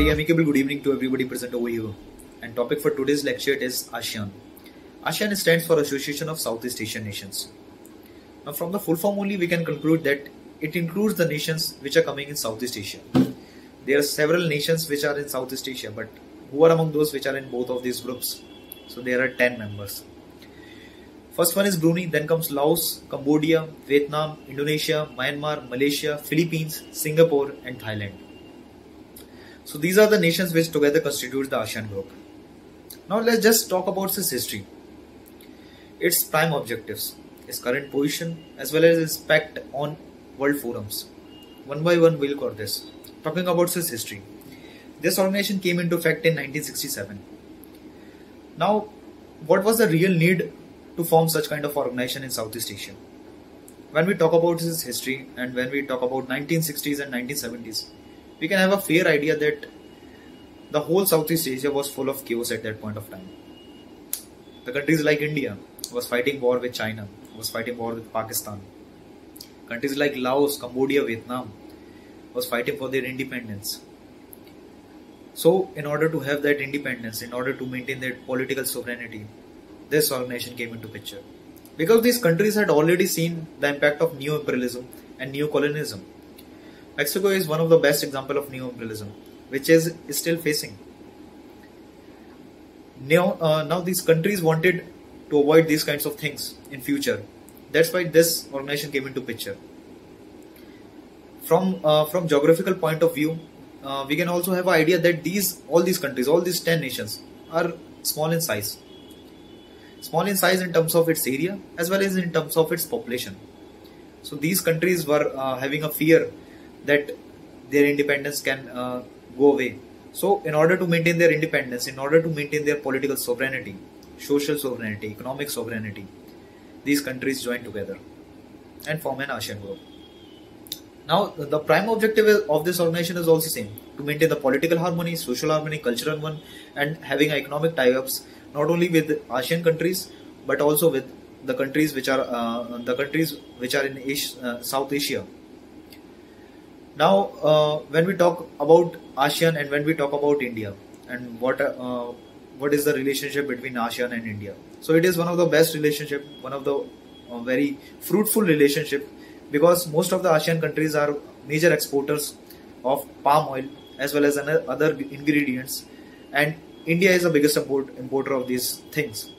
very amicable good evening to everybody present over here. And topic for today's lecture is ASEAN. ASEAN stands for Association of Southeast Asian Nations. Now, from the full form only, we can conclude that it includes the nations which are coming in Southeast Asia. There are several nations which are in Southeast Asia, but who are among those which are in both of these groups? So there are 10 members. First one is Brunei, then comes Laos, Cambodia, Vietnam, Indonesia, Myanmar, Malaysia, Philippines, Singapore, and Thailand. So these are the nations which together constitute the ASEAN group. Now let's just talk about its history. Its prime objectives, its current position, as well as its pact on world forums. One by one we'll cover this. Talking about its history. This organization came into effect in 1967. Now, what was the real need to form such kind of organization in Southeast Asia? When we talk about its history and when we talk about 1960s and 1970s, we can have a fair idea that the whole Southeast Asia was full of chaos at that point of time. The countries like India was fighting war with China, was fighting war with Pakistan. Countries like Laos, Cambodia, Vietnam was fighting for their independence. So, in order to have that independence, in order to maintain their political sovereignty, this organization came into picture. Because these countries had already seen the impact of neo-imperialism and neo-colonialism Mexico is one of the best example of neo-imperialism, which is still facing. Now, uh, now these countries wanted to avoid these kinds of things in future. That's why this organization came into picture. From uh, from geographical point of view, uh, we can also have an idea that these all these countries, all these ten nations, are small in size. Small in size in terms of its area as well as in terms of its population. So these countries were uh, having a fear that their independence can uh, go away. So, in order to maintain their independence, in order to maintain their political sovereignty, social sovereignty, economic sovereignty, these countries join together and form an ASEAN group. Now, the prime objective of this organization is also the same to maintain the political harmony, social harmony, cultural one, and having economic tie-ups not only with ASEAN countries but also with the countries which are uh, the countries which are in Asia, uh, South Asia now, uh, when we talk about ASEAN and when we talk about India and what uh, what is the relationship between ASEAN and India? So it is one of the best relationship, one of the uh, very fruitful relationship because most of the ASEAN countries are major exporters of palm oil as well as other ingredients, and India is the biggest import, importer of these things.